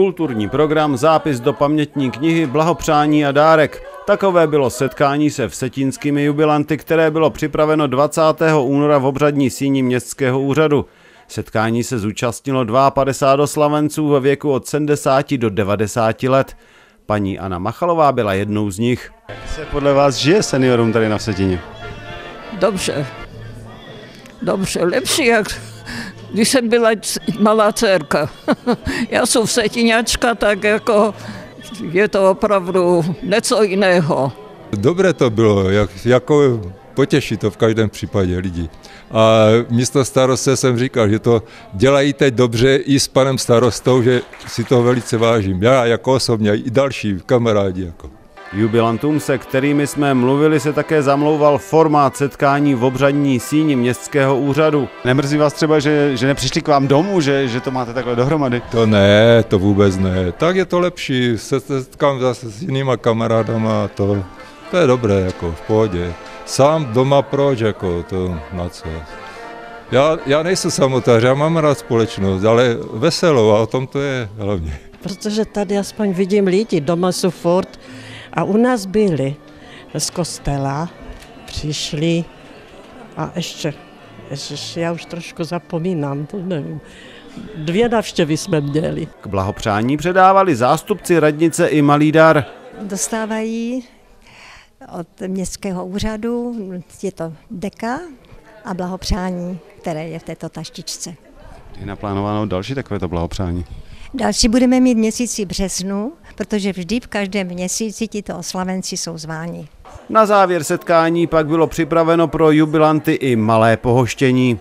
Kulturní program, zápis do pamětní knihy, blahopřání a dárek. Takové bylo setkání se vsetínskými jubilanty, které bylo připraveno 20. února v obřadní síni městského úřadu. Setkání se zúčastnilo 52 oslavenců ve věku od 70 do 90 let. Paní Anna Machalová byla jednou z nich. Jak se podle vás žije seniorům tady na Vsetíně? Dobře. Dobře, lepší jak když jsem byla malá dcerka. Já jsem vsetíňačka, tak jako je to opravdu něco jiného. Dobré to bylo, jak, jako potěší to v každém případě lidi. A místo staroste jsem říkal, že to dělají teď dobře i s panem starostou, že si to velice vážím. Já jako osobně, i další kamarádi. Jako. Jubilantům, se kterými jsme mluvili, se také zamlouval formát setkání v obřadní síni městského úřadu. Nemrzí vás třeba, že, že nepřišli k vám domů, že, že to máte takhle dohromady? To ne, to vůbec ne. Tak je to lepší, se setkám zase s jinýma kamarádama, to, to je dobré, jako v pohodě. Sám doma proč, jako to na co. Já, já nejsem samotář, já mám rád společnost, ale veselou a o tom to je hlavně. Protože tady aspoň vidím lidi, doma jsou furt, a u nás byli z kostela, přišli a ještě, ještě já už trošku zapomínám, to nevím. Dvě navštěvy jsme měli. K blahopřání předávali zástupci radnice i malý dar. Dostávají od městského úřadu, je to deka a blahopřání, které je v této taštičce. Je naplánováno další takovéto blahopřání? Další budeme mít měsíci březnu, protože vždy v každém měsíci tito oslavenci jsou zváni. Na závěr setkání pak bylo připraveno pro jubilanty i malé pohoštění.